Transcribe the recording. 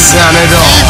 sound at all.